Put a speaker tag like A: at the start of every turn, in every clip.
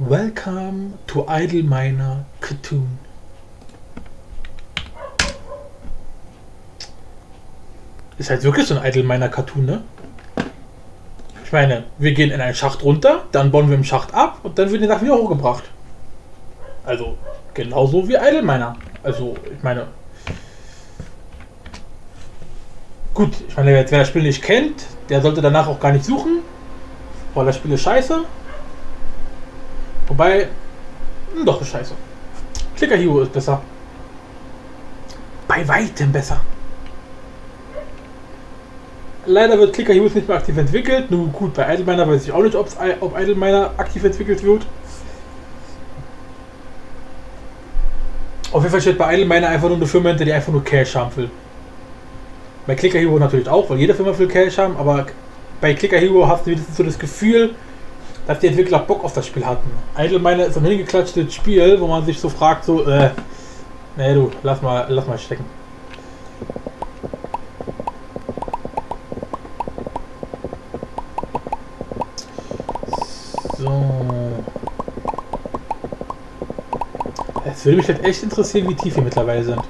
A: Welcome to Idle Miner Cartoon. Ist halt wirklich so ein Idle Miner Cartoon, ne? Ich meine, wir gehen in einen Schacht runter, dann bauen wir im Schacht ab und dann wird die Sache wieder hochgebracht. Also, genauso wie Idle Miner. Also, ich meine. Gut, ich meine, wer das Spiel nicht kennt, der sollte danach auch gar nicht suchen, weil das Spiel ist scheiße. Wobei, hm, doch, ist scheiße. Clicker Hero ist besser. Bei weitem besser. Leider wird Clicker Heroes nicht mehr aktiv entwickelt. Nun gut, bei Idleminer weiß ich auch nicht, ob Idleminer aktiv entwickelt wird. Auf jeden Fall steht bei Idleminer einfach nur eine Firma hinter, die einfach nur Cash haben will. Bei Clicker Hero natürlich auch, weil jede Firma will Cash haben, aber bei Clicker Hero hast du wenigstens so das Gefühl, dass die Entwickler Bock auf das Spiel hatten. Idleminer ist ein hingeklatschtes Spiel, wo man sich so fragt, so, äh, nee du, lass mal, lass mal stecken. Es würde mich halt echt interessieren, wie tief wir mittlerweile sind.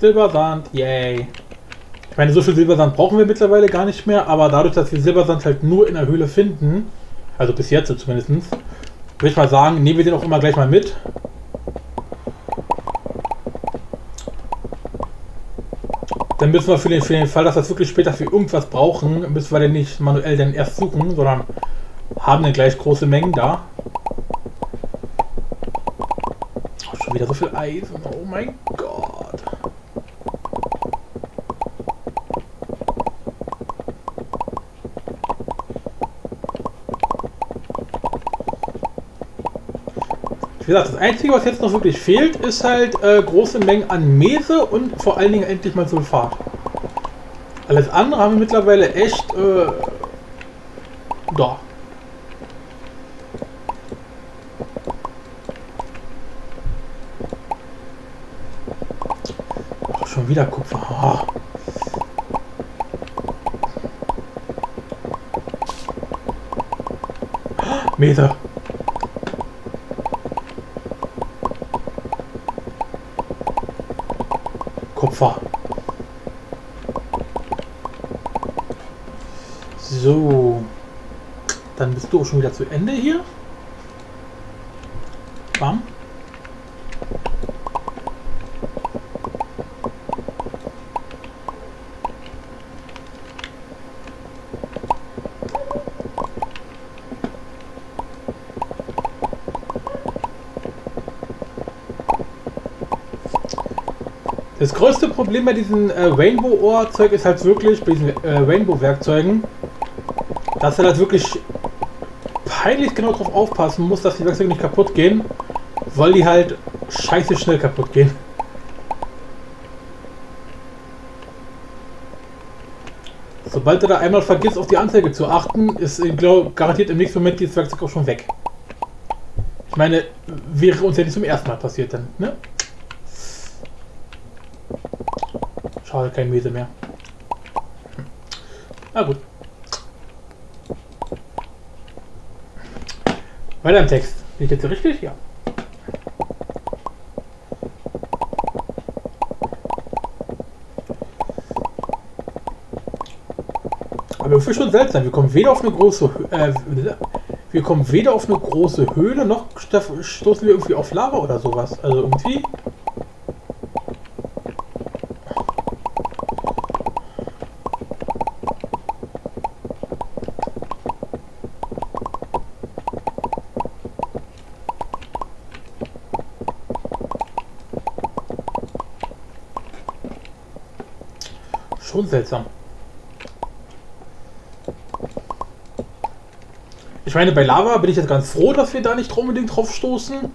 A: Silbersand, yay. Ich meine, so viel Silbersand brauchen wir mittlerweile gar nicht mehr, aber dadurch, dass wir Silbersand halt nur in der Höhle finden, also bis jetzt zumindest, würde ich mal sagen, nehmen wir den auch immer gleich mal mit. Dann müssen wir für den, für den Fall, dass wir das wirklich später für irgendwas brauchen, müssen wir den nicht manuell dann erst suchen, sondern haben dann gleich große Mengen da. Oh, schon wieder so viel Eisen, oh mein Gott. Wie gesagt, das Einzige, was jetzt noch wirklich fehlt, ist halt äh, große Mengen an Mese und vor allen Dingen endlich mal Sulfat. Alles andere haben wir mittlerweile echt äh, da. Oh, schon wieder Kupfer. Oh. Meter. Kupfer. So. Dann bist du auch schon wieder zu Ende hier. Bam. Das größte Problem bei diesen äh, Rainbow-Ohr-Zeug ist halt wirklich, bei diesen äh, Rainbow-Werkzeugen, dass er halt wirklich peinlich genau darauf aufpassen muss, dass die Werkzeuge nicht kaputt gehen, weil die halt scheiße schnell kaputt gehen. Sobald er da einmal vergisst, auf die Anzeige zu achten, ist glaub, garantiert im nächsten Moment dieses Werkzeug auch schon weg. Ich meine, wäre uns ja nicht zum ersten Mal passiert dann, ne? Schade, kein Mese mehr. Na gut. Weiter im Text. Bin ich jetzt richtig? Ja. Aber irgendwie schon seltsam. Wir kommen weder auf eine große äh, wir kommen weder auf eine große Höhle noch stoßen wir irgendwie auf Lava oder sowas. Also irgendwie Schon seltsam. Ich meine, bei Lava bin ich jetzt ganz froh, dass wir da nicht unbedingt drauf stoßen.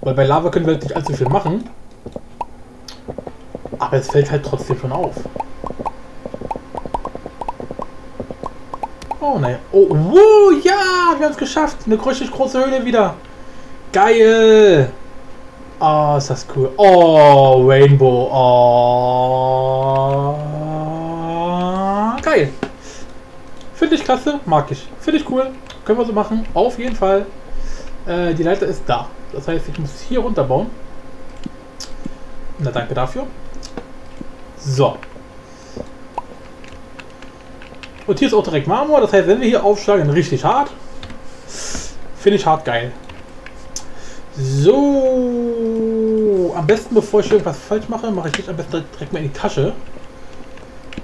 A: Weil bei Lava können wir nicht allzu viel machen. Aber es fällt halt trotzdem schon auf. Oh nein. Oh, wow, ja, wir haben es geschafft. Eine richtig große Höhle wieder. Geil. Oh, ist das cool. Oh, Rainbow. Oh. Geil. Finde ich klasse. Mag ich. Finde ich cool. Können wir so machen. Auf jeden Fall. Äh, die Leiter ist da. Das heißt, ich muss hier runterbauen. Na, danke dafür. So. Und hier ist auch direkt Marmor. Das heißt, wenn wir hier aufschlagen, richtig hart. Finde ich hart geil. So. Am besten, bevor ich irgendwas falsch mache, mache ich nicht am besten direkt mal in die Tasche.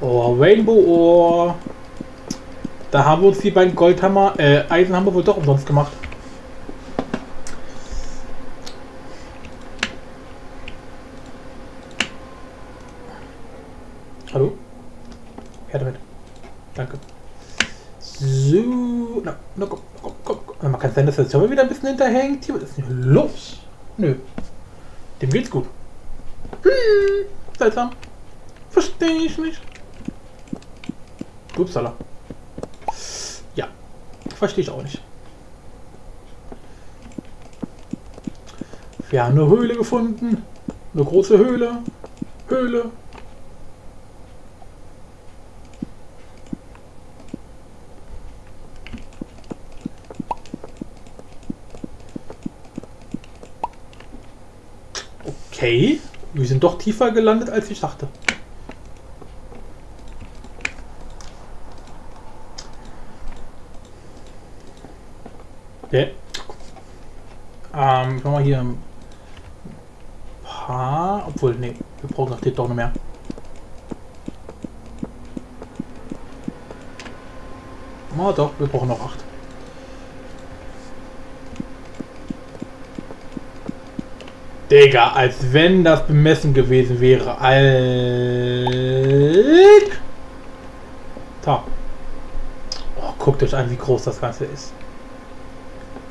A: Oh, Rainbow Ohr. Da haben wir uns die beiden Goldhammer, äh, Eisen haben wir wohl doch umsonst gemacht. Hallo? Her damit. Danke. So. Na, na komm, komm, komm, komm. Man kann sein, dass der Server wieder ein bisschen hinterhängt. Hier, ist denn los? Nö. Dem geht's gut. Hm, seltsam. Verstehe ich nicht. Upsala. Ja. Verstehe ich auch nicht. Wir haben eine Höhle gefunden. Eine große Höhle. Höhle. Okay, wir sind doch tiefer gelandet, als ich dachte. Okay. Ich mal hier ein paar. Obwohl, nee, wir brauchen noch doch noch mehr. Oh, doch, wir brauchen noch acht. Digga, als wenn das bemessen gewesen wäre. Alt. Oh, guckt euch an, wie groß das Ganze ist.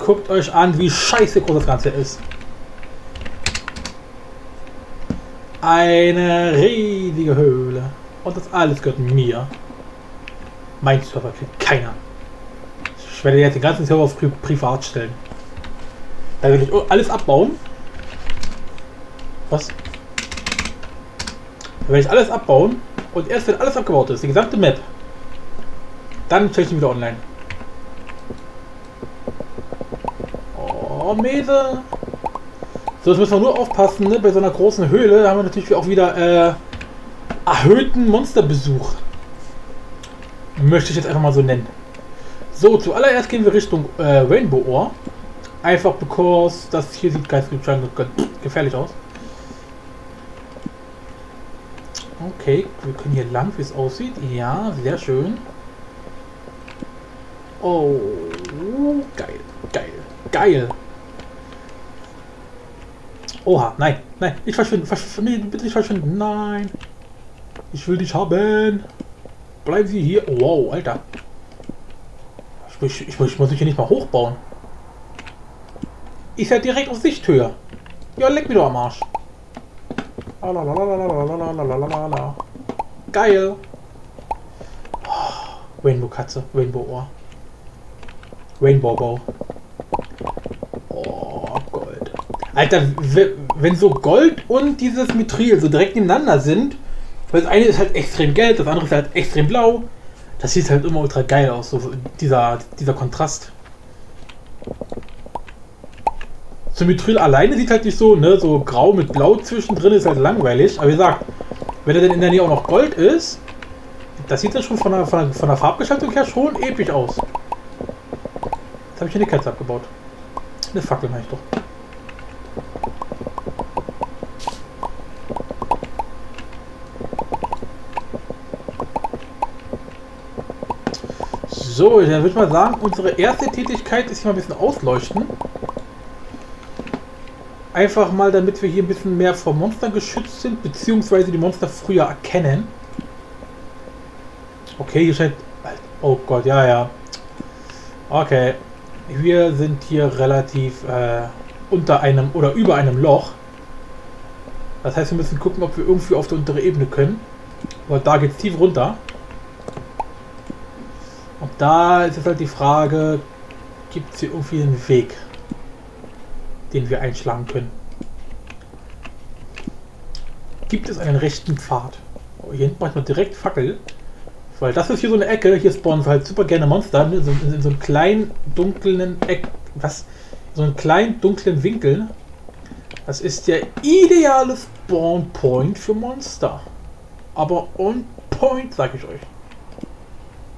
A: Guckt euch an, wie scheiße groß das Ganze ist. Eine riesige Höhle. Und das alles gehört mir. Mein Server kriegt keiner. Ich werde jetzt den ganzen Server auf Pri privat stellen. Da will ich alles abbauen. Was? Da werde ich alles abbauen und erst wenn alles abgebaut ist, die gesamte Map, dann stelle ich ihn wieder online. Oh, Mese! So, jetzt müssen wir nur aufpassen, ne? bei so einer großen Höhle haben wir natürlich auch wieder äh, erhöhten Monsterbesuch. Möchte ich jetzt einfach mal so nennen. So, zuallererst gehen wir Richtung äh, Rainbow Ohr. Einfach because das hier sieht ganz gefährlich aus. Okay, wir können hier lang, wie es aussieht. Ja, sehr schön. Oh, geil, geil, geil. Oha, nein, nein, ich verschwinde, verschwinde, bitte nicht verschwinden, nein. Ich will dich haben. Bleiben Sie hier. Wow, Alter. Ich, ich, ich, muss mich hier nicht mal hochbauen. Ist ja direkt auf Sichthöhe. Ja, leck mir doch am Arsch. Geil. Rainbow Katze, Rainbow Ohr. Rainbow Bow. Oh, Gold. Alter, wenn so Gold und dieses Mithril so direkt nebeneinander sind, weil das eine ist halt extrem gelb, das andere ist halt extrem blau, das sieht halt immer ultra geil aus, so dieser, dieser Kontrast. Symmetrie alleine sieht halt nicht so, ne, so grau mit blau zwischendrin ist halt langweilig. Aber wie gesagt, wenn er dann in der Nähe auch noch Gold ist, das sieht dann schon von der, von der, von der Farbgestaltung her schon episch aus. Jetzt habe ich hier eine Katze abgebaut. Eine Fackel meine ich doch. So, dann würde ich mal sagen, unsere erste Tätigkeit ist hier mal ein bisschen ausleuchten. Einfach mal, damit wir hier ein bisschen mehr vor Monstern geschützt sind, beziehungsweise die Monster früher erkennen. Okay, hier scheint... Oh Gott, ja, ja. Okay. Wir sind hier relativ... Äh, unter einem oder über einem Loch. Das heißt, wir müssen gucken, ob wir irgendwie auf die untere Ebene können. Weil da geht es tief runter. Da ist halt die Frage, gibt es hier irgendwie einen Weg, den wir einschlagen können? Gibt es einen rechten Pfad? Oh, hier hinten macht man direkt Fackel. Weil das ist hier so eine Ecke, hier spawnen halt super gerne Monster, ne? so, in so einem kleinen, dunklen Eck, was? So einen kleinen, dunklen Winkel. Das ist der ideale Spawn Point für Monster. Aber on point, sag ich euch.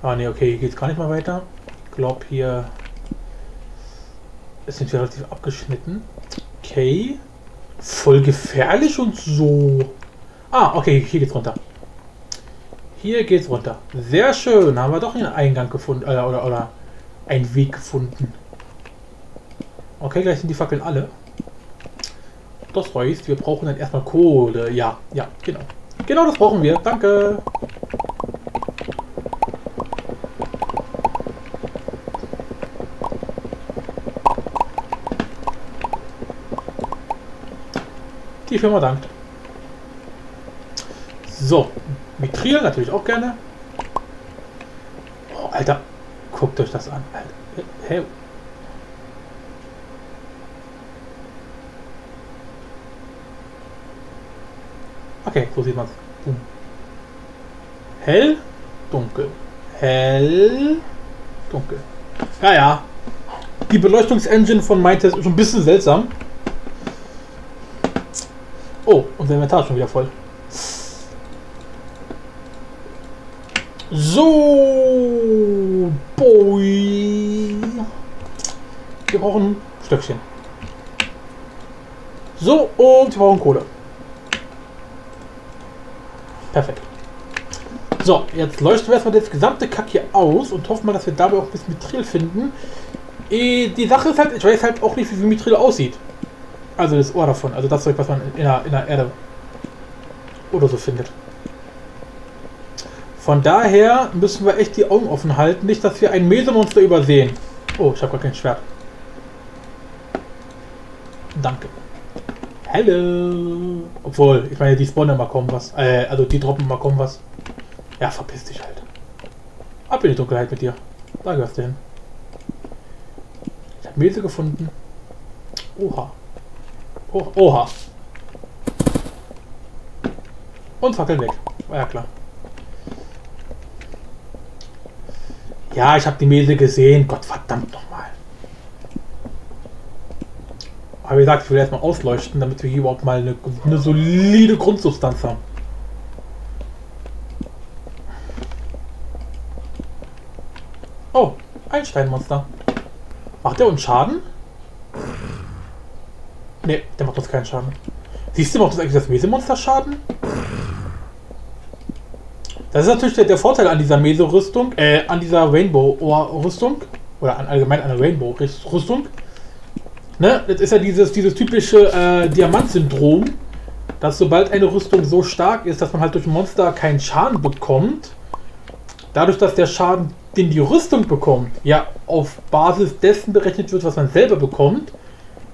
A: Ah ne, okay, hier geht's gar nicht mal weiter. Ich glaube hier sind wir relativ abgeschnitten. Okay. Voll gefährlich und so. Ah, okay, hier geht's runter. Hier geht's runter. Sehr schön. Haben wir doch einen Eingang gefunden. Äh, oder, oder einen Weg gefunden. Okay, gleich sind die Fackeln alle. Das heißt, wir brauchen dann erstmal Kohle. Ja, ja, genau. Genau das brauchen wir. Danke. Die Firma dankt. So, Mithril natürlich auch gerne. Oh, Alter, guckt euch das an. Hey. Okay, so sieht man es. Hell, dunkel. Hell, dunkel. Ja, ja. Die Beleuchtungsengine von Mindtest ist schon ein bisschen seltsam. Oh, unser Inventar ist schon wieder voll. So, Boy. Wir brauchen Stöckchen. So, und wir brauchen Kohle. Perfekt. So, jetzt leuchten wir erstmal das gesamte Kack hier aus und hoffen mal, dass wir dabei auch ein bisschen Mithril finden. Äh, die Sache ist halt, ich weiß halt auch nicht, wie Mithril aussieht. Also das Ohr davon, also das Zeug, was man in der, in der Erde oder so findet. Von daher müssen wir echt die Augen offen halten. Nicht, dass wir ein Mesemonster übersehen. Oh, ich habe gar kein Schwert. Danke. Hallo. Obwohl, ich meine, die spawnen mal kommen was. Äh, also die droppen mal kommen was. Ja, verpiss dich halt. Ab in die Dunkelheit mit dir. Da gehörst du hin. Ich habe Mese gefunden. Oha. Oh, oha. Und Fackel weg. Ja klar. Ja, ich habe die Mese gesehen. Gott verdammt nochmal. Aber wie gesagt, ich will erstmal ausleuchten, damit wir hier überhaupt mal eine, eine solide Grundsubstanz haben. Oh, ein Steinmonster. Macht der uns Schaden? Ne, der macht uns keinen Schaden. Siehst du, macht uns eigentlich das Mesemonster Schaden? Das ist natürlich der, der Vorteil an dieser Meso-Rüstung, äh, an dieser Rainbow-Rüstung. Oder an, allgemein an der Rainbow-Rüstung. Ne? Das ist ja dieses, dieses typische äh, Diamant-Syndrom, dass sobald eine Rüstung so stark ist, dass man halt durch Monster keinen Schaden bekommt, dadurch, dass der Schaden, den die Rüstung bekommt, ja auf Basis dessen berechnet wird, was man selber bekommt,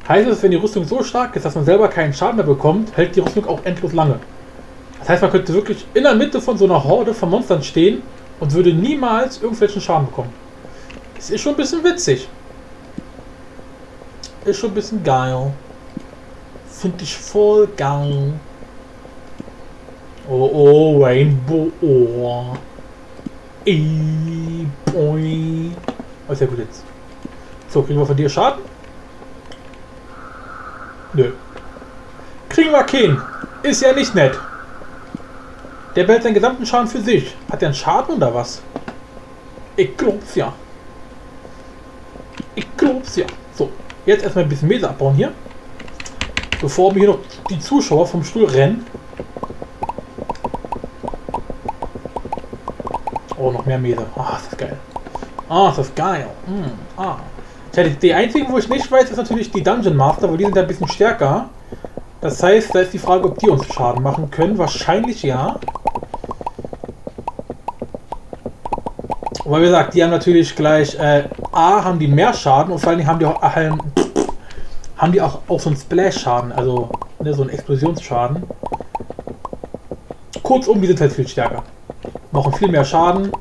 A: heißt es, wenn die Rüstung so stark ist, dass man selber keinen Schaden mehr bekommt, hält die Rüstung auch endlos lange. Das heißt, man könnte wirklich in der Mitte von so einer Horde von Monstern stehen und würde niemals irgendwelchen Schaden bekommen. Das ist schon ein bisschen witzig. Ist schon ein bisschen geil. Finde ich voll geil. Oh, oh, Rainbow Ohr. Ey, boy. Oh, sehr gut jetzt. So, kriegen wir von dir Schaden? Nö. Kriegen wir keinen. Ist ja nicht nett. Der behält seinen gesamten Schaden für sich. Hat der einen Schaden oder was? Ich glaub's ja. Ich glaub's ja. So, jetzt erstmal ein bisschen Mese abbauen hier. Bevor mir hier noch die Zuschauer vom Stuhl rennen. Oh, noch mehr Mese. Ah, ist das geil. Ah, ist das geil. Mm, ah. Die einzigen, wo ich nicht weiß, ist natürlich die Dungeon Master, weil die sind ein bisschen stärker. Das heißt, da ist die Frage, ob die uns Schaden machen können. Wahrscheinlich ja. Aber wie gesagt, die haben natürlich gleich, äh, A, haben die mehr Schaden und vor allem haben die auch, äh, haben die auch, auch so einen Splash-Schaden, also ne, so einen Explosionsschaden. Kurzum, die sind halt viel stärker. Machen viel mehr Schaden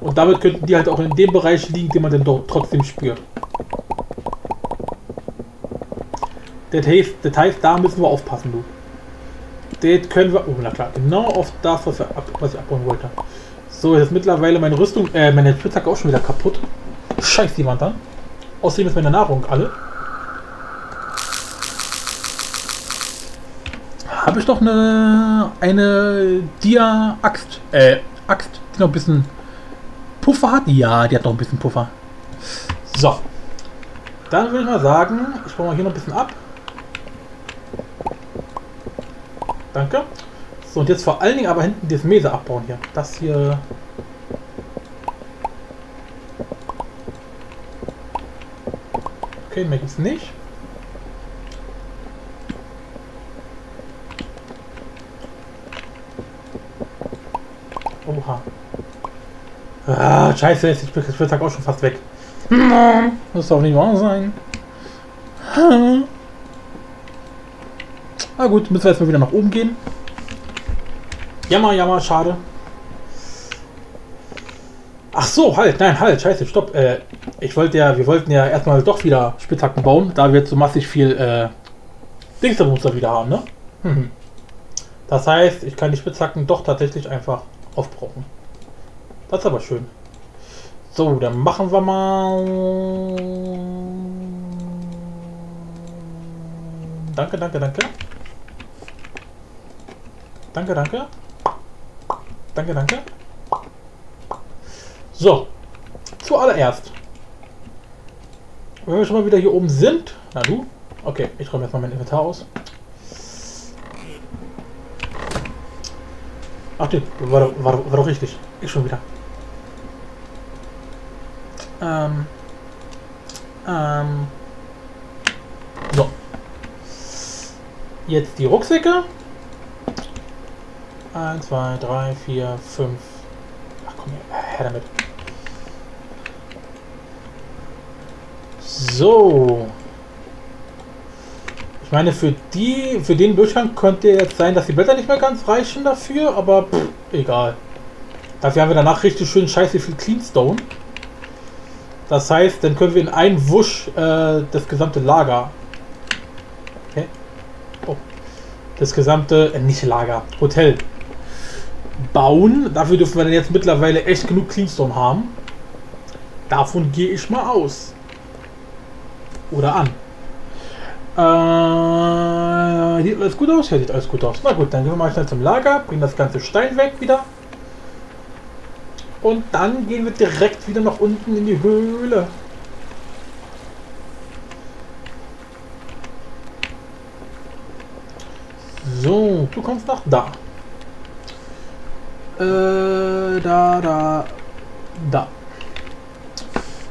A: und damit könnten die halt auch in dem Bereich liegen, den man dann doch trotzdem spürt. Das heißt, das heißt, da müssen wir aufpassen, du. Das können wir. Oh, na klar, genau auf das, was, wir, was ich abbauen wollte. So, jetzt ist mittlerweile meine Rüstung, äh, meine Spitzhacke auch schon wieder kaputt. Scheiß jemand dann. Außerdem ist meine Nahrung alle. Habe ich doch eine, eine Dia-Axt, äh, Axt, die noch ein bisschen Puffer hat? Ja, die hat noch ein bisschen Puffer. So. Dann würde ich mal sagen, ich baue mal hier noch ein bisschen ab. Danke. So, und jetzt vor allen Dingen aber hinten das Mese abbauen hier. Das hier... Okay, mehr gibt's nicht. Oha. Ah, scheiße, ich bin das Tag auch schon fast weg. Das darf nicht wahr sein. Gut, müssen wir jetzt mal wieder nach oben gehen. Jammer, jammer, schade. Ach so, halt, nein, halt, scheiße, stopp. Äh, ich wollte ja, wir wollten ja erstmal doch wieder Spitzhacken bauen, da wir jetzt so massig viel äh, Dingstermuster wieder haben, ne? Mhm. Das heißt, ich kann die Spitzhacken doch tatsächlich einfach aufbrauchen. Das ist aber schön. So, dann machen wir mal. Danke, danke, danke. Danke, danke. Danke, danke. So. Zuallererst. Wenn wir schon mal wieder hier oben sind. Na du? Okay, ich räume jetzt mal mein Inventar aus. Ach nee, war, war, war doch richtig. Ich schon wieder. Ähm. Ähm. So. Jetzt die Rucksäcke. 1, 2, 3, 4, 5. Ach komm her, damit. So. Ich meine, für die, für den Durchgang könnte jetzt sein, dass die Blätter nicht mehr ganz reichen dafür, aber pff, egal. Dafür haben wir danach richtig schön scheiße viel Cleanstone. Das heißt, dann können wir in einen Wusch äh, das gesamte Lager. Okay. Oh. Das gesamte, äh, nicht Lager, Hotel bauen. Dafür dürfen wir dann jetzt mittlerweile echt genug Cleanstone haben. Davon gehe ich mal aus. Oder an. Äh, sieht alles gut aus? Ja, sieht alles gut aus. Na gut, dann gehen wir mal schnell zum Lager, bringen das ganze Stein weg wieder. Und dann gehen wir direkt wieder nach unten in die Höhle. So, du kommst nach da. Äh, da, da, da.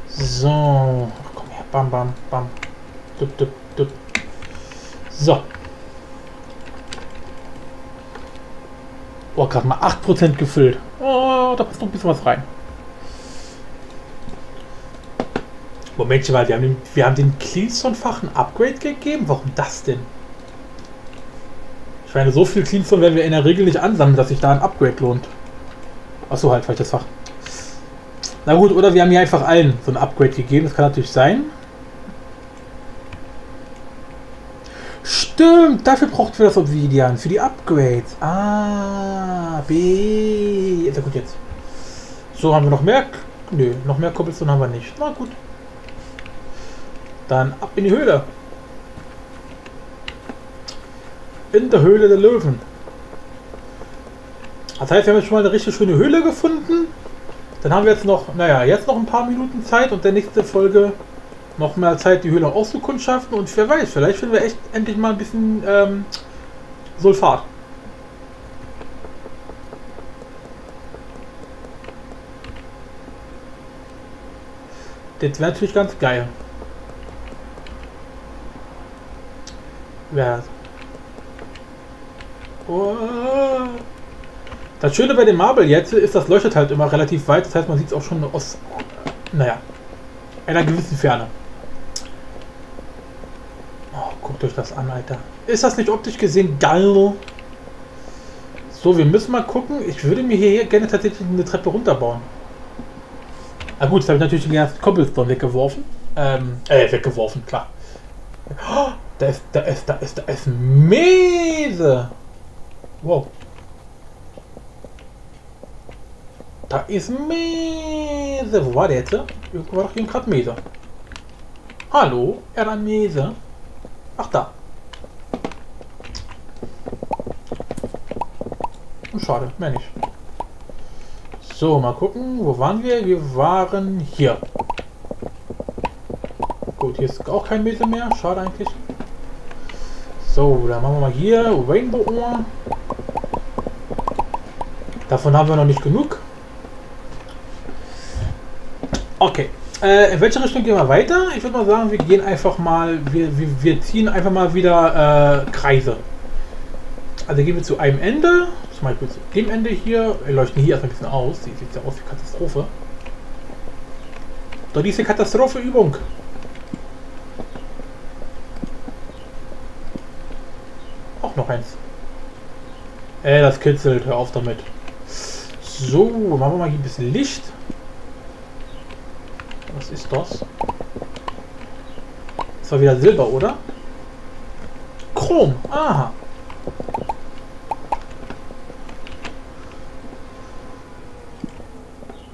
A: So. Ach, komm her. Bam, bam, bam. Dup, dup, dup. So. Oh, gerade mal 8% gefüllt. Oh, da passt noch ein bisschen was rein. Momentchen mal, wir haben den, wir haben den Cleanstone-Fach ein Upgrade gegeben? Warum das denn? Ich meine, so viel Cleanstone werden wir in der Regel nicht ansammeln, dass sich da ein Upgrade lohnt. Achso, halt, falsches Fach. Na gut, oder wir haben hier einfach allen so ein Upgrade gegeben. Das kann natürlich sein. Stimmt, dafür braucht wir das Obsidian. Für die Upgrades. A, B. Ist ja gut jetzt. So, haben wir noch mehr? Nö, noch mehr Cobblestone haben wir nicht. Na gut. Dann ab in die Höhle. In der Höhle der Löwen. Das heißt, wir haben jetzt schon mal eine richtig schöne Höhle gefunden. Dann haben wir jetzt noch, naja, jetzt noch ein paar Minuten Zeit und der nächste Folge noch mehr Zeit, die Höhle auszukundschaften. Und wer weiß, vielleicht finden wir echt endlich mal ein bisschen ähm, Sulfat. Das wäre natürlich ganz geil. Ja. Oh. Das Schöne bei dem Marble jetzt ist, das leuchtet halt immer relativ weit. Das heißt, man sieht es auch schon aus, naja, einer gewissen Ferne. Oh, Guckt euch das an, Alter. Ist das nicht optisch gesehen geil? So, wir müssen mal gucken. Ich würde mir hier gerne tatsächlich eine Treppe runterbauen. Ah gut, jetzt habe ich natürlich den ganzen Cobblestone weggeworfen. Ähm, äh, weggeworfen, klar. Oh, da ist, da ist, da ist, da ist Mese. Wow. Da ist Mese. Wo war der jetzt? Irgendwo war doch hier gerade Mese. Hallo, er an Mese. Ach da. Schade, mehr nicht. So, mal gucken, wo waren wir? Wir waren hier. Gut, hier ist auch kein Meter mehr. Schade eigentlich. So, dann machen wir mal hier Rainbow Ohr. Davon haben wir noch nicht genug. Okay. Äh, in welche Richtung gehen wir weiter? Ich würde mal sagen, wir gehen einfach mal, wir, wir, wir ziehen einfach mal wieder äh, Kreise. Also gehen wir zu einem Ende, zum Beispiel zu dem Ende hier. Wir leuchten hier erstmal ein bisschen aus. Sieht ja aus wie Katastrophe. Doch diese Katastrophe-Übung. Auch noch eins. Äh, das kitzelt. Hör auf damit. So, machen wir mal hier ein bisschen Licht. Was ist das? Das war wieder Silber, oder? Chrom. Aha.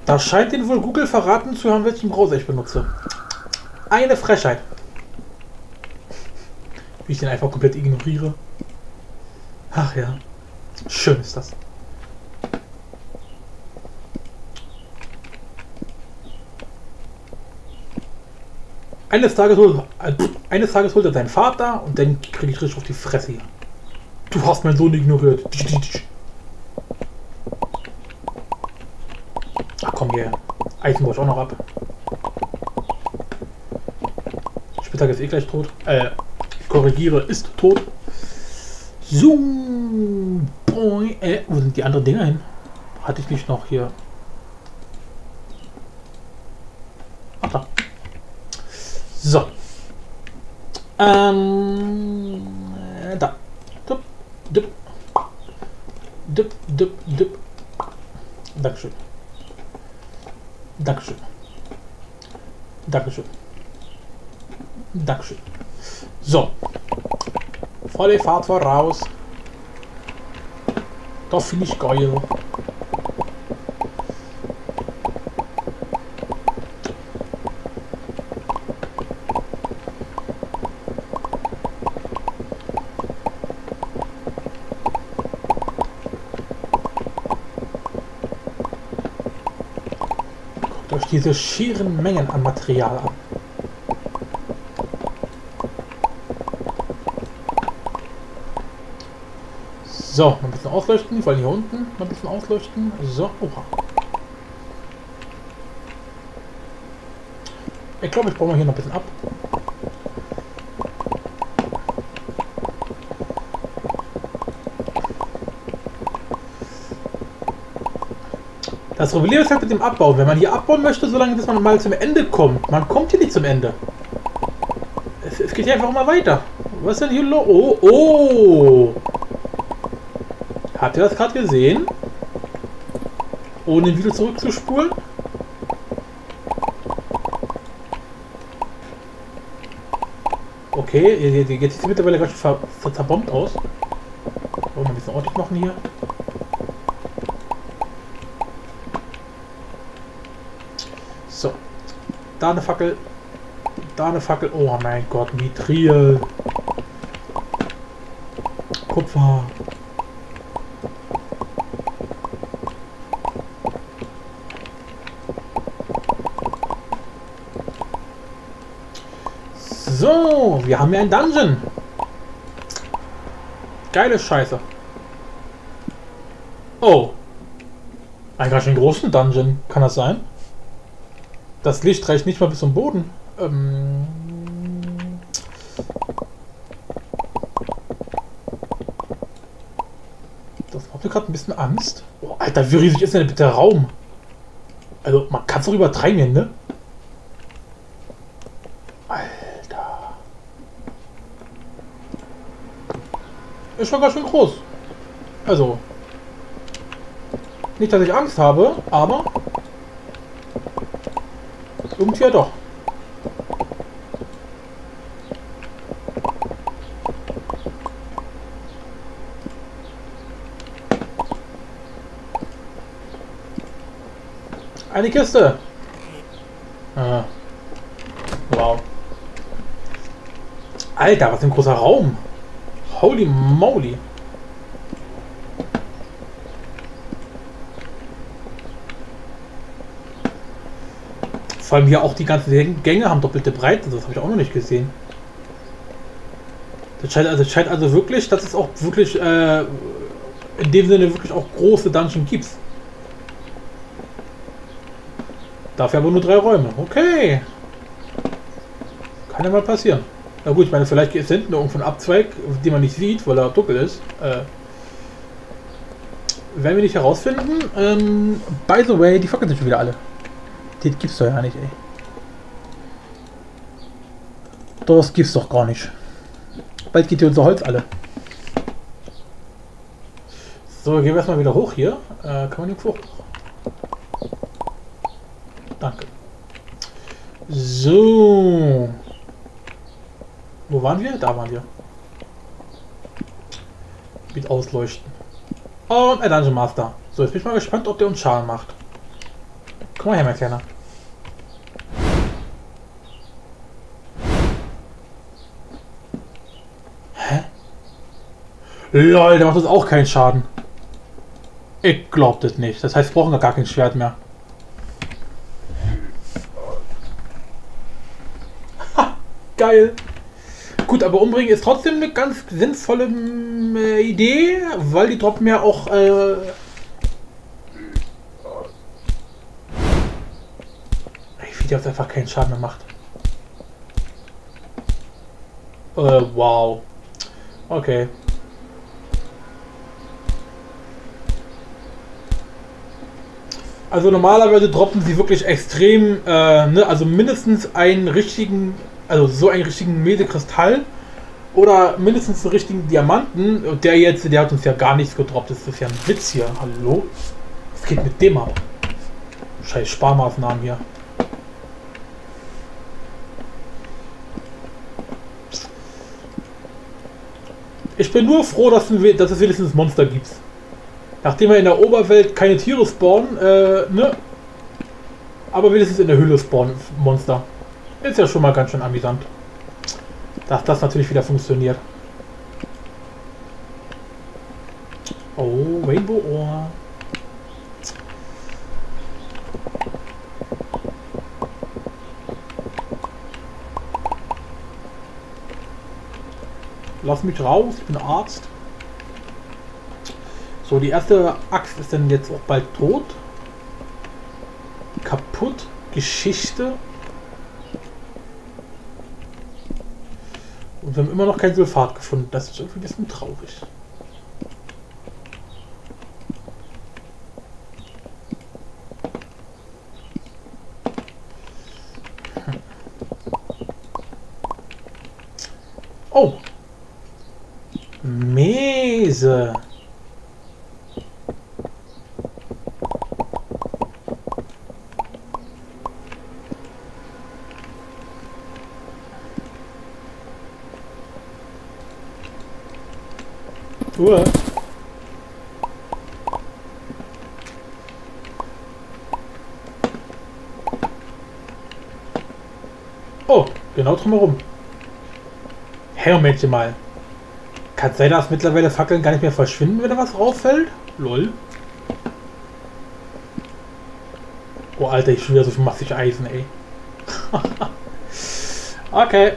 A: Da scheint den wohl Google verraten zu haben, welchen Browser ich benutze. Eine Frechheit. Wie ich den einfach komplett ignoriere. Ach ja. Schön ist das. Eines Tages, holt, eines Tages holt er seinen Vater und dann kriege ich richtig auf die Fresse. Du hast meinen Sohn ignoriert. Ach komm hier. Eisenwatch auch noch ab. Spitzhack ist eh gleich tot. Äh, korrigiere, ist tot. So. Boy, äh, wo sind die anderen Dinger hin? Hatte ich nicht noch hier So. Ähm, da. Dup, dup. Dup, dup, dup. Dankeschön. Dankeschön. Dankeschön. Dankeschön. So. Volle Fahrt voraus. Das finde ich geil. diese schieren Mengen an Material an. So, noch ein bisschen ausleuchten, vor allem hier unten noch ein bisschen ausleuchten. So, oha. Ich glaube, ich baue mal hier noch ein bisschen ab. Das Problem ist halt mit dem Abbau. Wenn man hier abbauen möchte, solange bis man mal zum Ende kommt. Man kommt hier nicht zum Ende. Es, es geht hier einfach immer weiter. Was ist denn hier los? Oh, oh! Habt ihr das gerade gesehen? Ohne Video zurückzuspulen? Okay, jetzt sieht es mittlerweile ganz schön zerbombt aus. Wollen wir ein bisschen ordentlich machen hier. Da eine Fackel. Da eine Fackel. Oh mein Gott, Nitril. Kupfer. So, wir haben ja ein Dungeon. Geile Scheiße. Oh. Ein ganz schön großen Dungeon. Kann das sein? Das Licht reicht nicht mal bis zum Boden. Ähm das macht mir gerade ein bisschen Angst. Oh, Alter, wie riesig ist denn bitte der Raum? Also, man kann es doch übertreiben, ne? Schon ganz schön groß. Also, nicht, dass ich Angst habe, aber irgendwie ja doch. Eine Kiste. Ah. Wow. Alter, was ein großer Raum. Holy moly. Vor allem hier auch die ganzen Gänge haben doppelte Breite. Das habe ich auch noch nicht gesehen. Das scheint also, scheint also wirklich, dass es auch wirklich äh, in dem Sinne wirklich auch große Dungeon gibt. Dafür aber nur drei Räume. Okay. Kann ja mal passieren. Na gut, ich meine, vielleicht ist hinten irgendwo ein Abzweig, den man nicht sieht, weil er dunkel ist. Äh, werden wir nicht herausfinden. Ähm, by the way, die Fackeln sind schon wieder alle. Die gibt's doch ja nicht, ey. Das gibt's doch gar nicht. Bald geht hier unser Holz alle. So, gehen wir erstmal wieder hoch hier. Äh, kann man hier hoch? Danke. So. Waren wir? Da waren wir. Mit ausleuchten. Und ein Dungeon Master. So, jetzt bin ich mal gespannt, ob der uns Schaden macht. Komm mal her, mein Kleiner. Lol, der macht uns auch keinen Schaden. Ich glaub das nicht. Das heißt, wir brauchen gar kein Schwert mehr. Ha, geil. Gut, aber umbringen ist trotzdem eine ganz sinnvolle äh, Idee, weil die droppen ja auch äh, wie der uns einfach keinen Schaden mehr macht. Äh, wow. Okay. Also normalerweise droppen sie wirklich extrem, äh, ne, also mindestens einen richtigen, also so einen richtigen Mesekristall oder mindestens einen richtigen Diamanten. Der jetzt, der hat uns ja gar nichts gedroppt. Das ist ja ein Witz hier. Hallo? Was geht mit dem ab? Scheiß Sparmaßnahmen hier. Ich bin nur froh, dass, dass es wenigstens Monster gibt. Nachdem wir in der Oberwelt keine Tiere spawnen, äh, ne? Aber wenigstens in der Höhle spawnen Monster. Ist ja schon mal ganz schön amüsant. Dass das natürlich wieder funktioniert. Oh, Rainbow Ohr. Lass mich raus, ich bin Arzt. So, die erste Axt ist dann jetzt auch bald tot. Kaputt. Geschichte. Und wir haben immer noch kein Sulfat gefunden. Das ist irgendwie ein bisschen traurig. Hm. Oh. Mese. Uhr. Oh, genau drumherum. Hey, Momentchen mal. Kann sein, dass mittlerweile Fackeln gar nicht mehr verschwinden, wenn da was rauffällt? Lol. Oh, Alter, ich wieder so viel massig Eisen, ey. okay.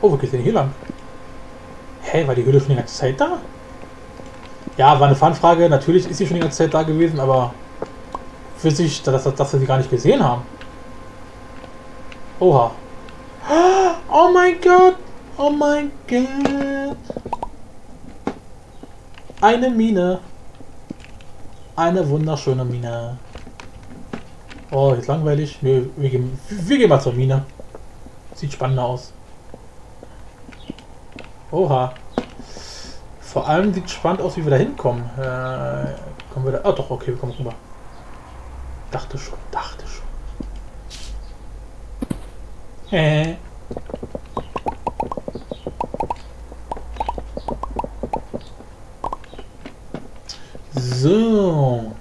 A: Oh, wo geht's denn hier lang? Hä, war die Höhle schon die ganze Zeit da? Ja, war eine Fanfrage. Natürlich ist sie schon die ganze Zeit da gewesen, aber für sich, dass, dass, wir sie gar nicht gesehen haben. Oha. Oh mein Gott! Oh mein Gott! Eine Mine. Eine wunderschöne Mine. Oh, jetzt langweilig. Nö, wir gehen, wir gehen mal zur Mine. Sieht spannender aus. Oha. Vor allem sieht spannend aus, wie wir da hinkommen. Äh, kommen wir da. Ah doch, okay, wir kommen rüber. Dachte schon, dachte schon. Äh. So.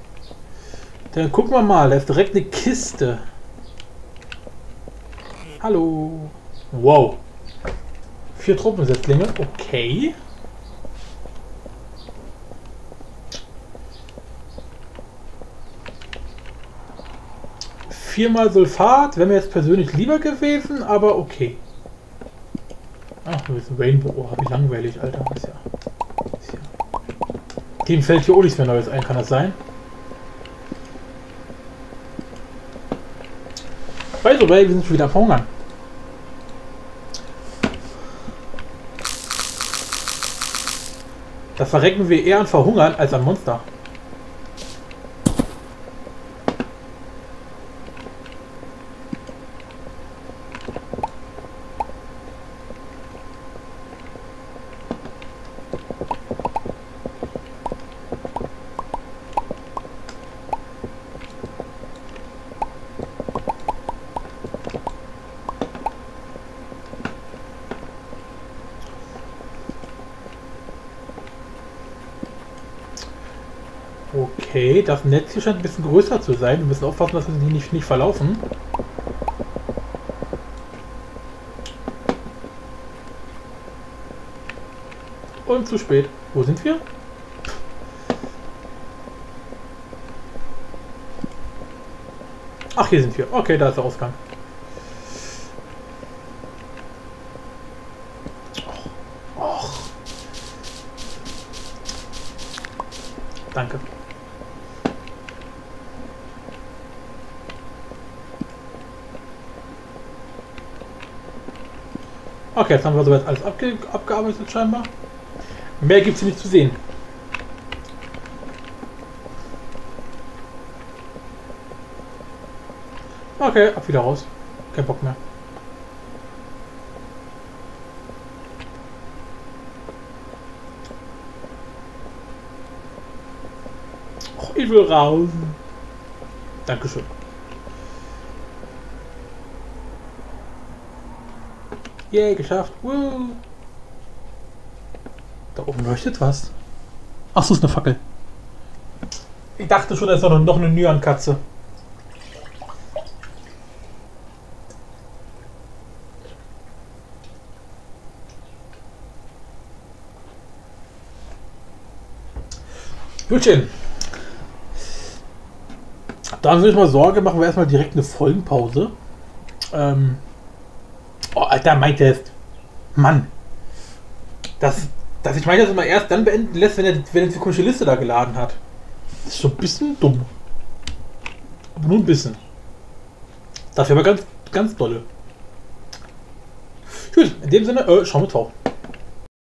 A: Dann gucken wir mal. Da ist direkt eine Kiste. Hallo. Wow. Vier Truppensetzlinge. Okay. Viermal Sulfat wäre mir jetzt persönlich lieber gewesen, aber okay. Ach, du bist ein Rainbow. Oh, wie langweilig, Alter. Ist ja, ist ja. Dem fällt hier auch nichts mehr Neues ein, kann das sein? By the way, wir sind schon wieder Verhungern. Da verrecken wir eher an Verhungern als an Monster. Okay, das Netz hier scheint ein bisschen größer zu sein. Wir müssen aufpassen, dass wir sie nicht, nicht verlaufen. Und zu spät. Wo sind wir? Ach, hier sind wir. Okay, da ist der Ausgang. Och. Och. Danke. Okay, jetzt haben wir soweit alles abge abgearbeitet scheinbar. Mehr gibt es nicht zu sehen. Okay, ab wieder raus. Kein Bock mehr. Ich will raus. Dankeschön. Yay, geschafft. Woo. Da oben leuchtet was. Ach so, ist eine Fackel. Ich dachte schon, da ist noch, eine Nyan-Katze. Gutchen. Dann würde ich mal Sorge machen, wir erstmal direkt eine Folgenpause. Ähm, oh, Alter, mein Test. Mann. Das, dass ich meine, dass immer erst dann beenden lässt, wenn er, wenn er die komische Liste da geladen hat. Das ist schon ein bisschen dumm. Aber nur ein bisschen. Dafür aber ganz, ganz dolle. Gut, in dem Sinne, äh, schauen wir drauf.